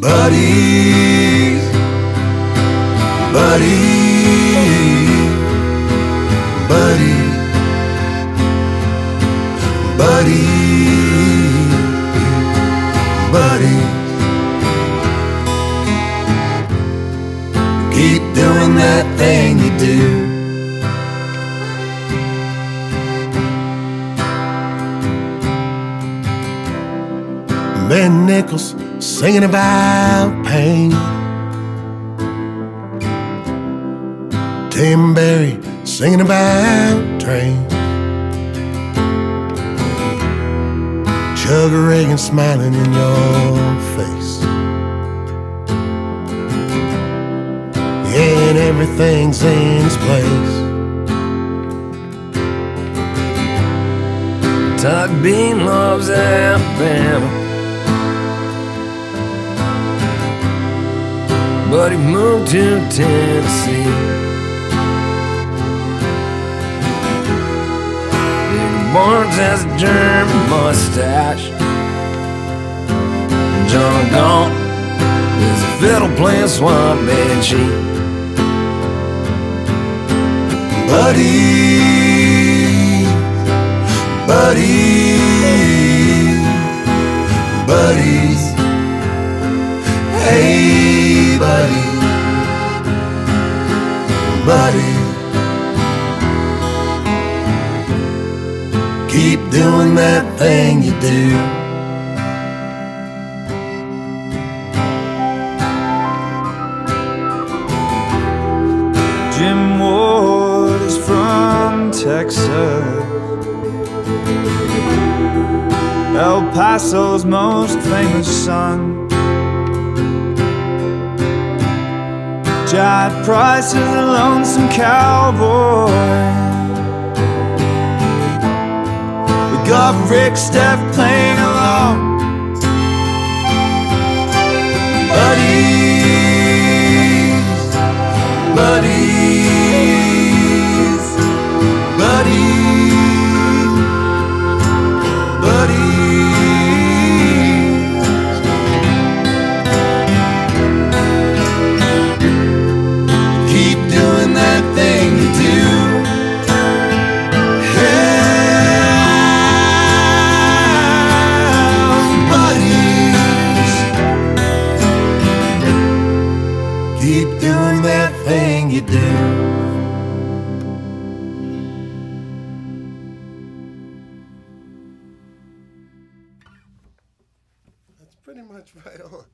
Buddies, buddies, buddies, buddies, buddies. Keep doing that thing you do. Ben Nichols singing about pain. Tim Barry singing about trains. Chuck Ragan smiling in your face. Yeah, and everything's in its place. Tug Bean loves Alabama. But he moved to Tennessee. Dick Barnes has a German mustache. John Gaunt is a fiddle playing swamp banshee. Buddies, buddies, buddies. Hey, buddy, buddy. Keep doing that thing you do. Jim Ward is from Texas. El Paso's most famous son. Chad Price is a lonesome cowboy. We got Rick Steff playing Keep doing that thing you do. That's pretty much right on.